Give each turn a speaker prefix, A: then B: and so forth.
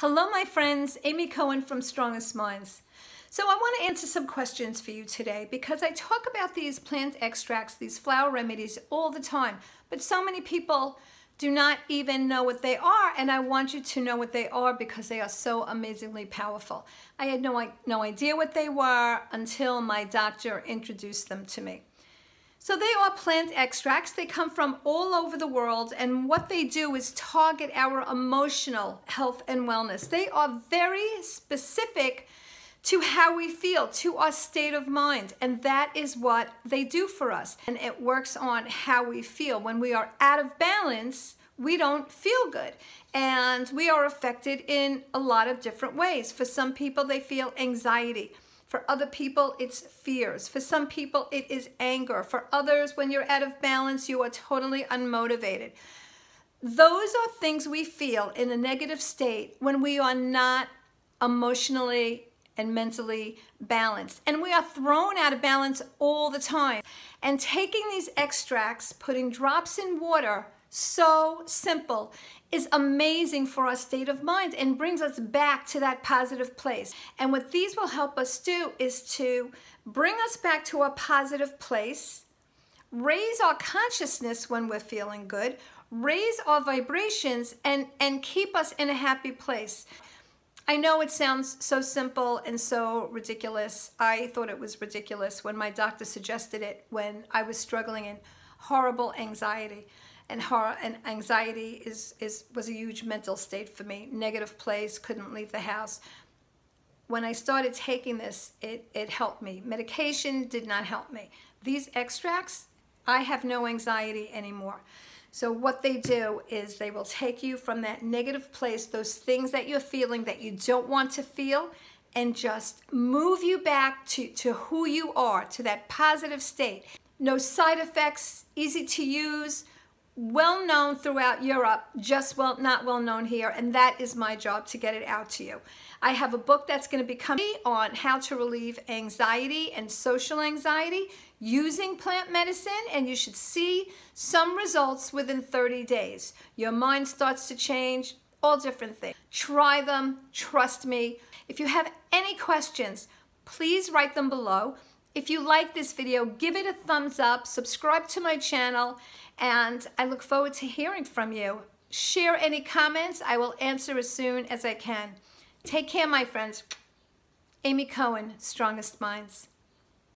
A: Hello, my friends. Amy Cohen from Strongest Minds. So I want to answer some questions for you today because I talk about these plant extracts, these flower remedies all the time, but so many people do not even know what they are, and I want you to know what they are because they are so amazingly powerful. I had no, no idea what they were until my doctor introduced them to me. So they are plant extracts. They come from all over the world and what they do is target our emotional health and wellness. They are very specific to how we feel, to our state of mind. And that is what they do for us. And it works on how we feel. When we are out of balance, we don't feel good. And we are affected in a lot of different ways. For some people, they feel anxiety. For other people, it's fears. For some people, it is anger. For others, when you're out of balance, you are totally unmotivated. Those are things we feel in a negative state when we are not emotionally and mentally balanced. And we are thrown out of balance all the time. And taking these extracts, putting drops in water, so simple, is amazing for our state of mind and brings us back to that positive place. And what these will help us do is to bring us back to a positive place, raise our consciousness when we're feeling good, raise our vibrations, and, and keep us in a happy place. I know it sounds so simple and so ridiculous. I thought it was ridiculous when my doctor suggested it when I was struggling in horrible anxiety and horror and anxiety is, is was a huge mental state for me. Negative place, couldn't leave the house. When I started taking this, it, it helped me. Medication did not help me. These extracts, I have no anxiety anymore. So what they do is they will take you from that negative place, those things that you're feeling that you don't want to feel, and just move you back to, to who you are, to that positive state. No side effects, easy to use, well known throughout Europe, just well not well known here, and that is my job to get it out to you. I have a book that's going to be coming on how to relieve anxiety and social anxiety using plant medicine, and you should see some results within 30 days. Your mind starts to change, all different things. Try them, trust me. If you have any questions, please write them below. If you like this video, give it a thumbs up, subscribe to my channel, and I look forward to hearing from you. Share any comments. I will answer as soon as I can. Take care, my friends. Amy Cohen, Strongest Minds.